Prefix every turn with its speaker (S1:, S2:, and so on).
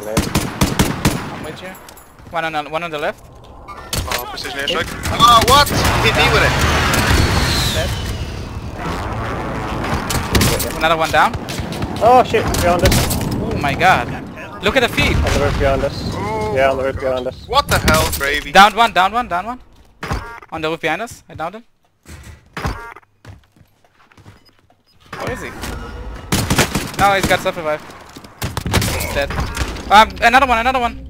S1: for me.
S2: I'm with you. One on the, one on the left.
S3: Oh, precision airstrike. Oh, what? Hit me with it.
S2: Dead. Another one down.
S1: Oh shit, beyond us.
S2: Oh my god. Look at the feet.
S1: On the roof beyond us.
S3: Oh.
S1: Yeah, on the roof beyond us.
S3: What the hell, Gravy?
S2: Down one, down one, down one. On the roof behind us. I downed him. Where is he? No, he's got self revive. He's dead. Um, another one, another one.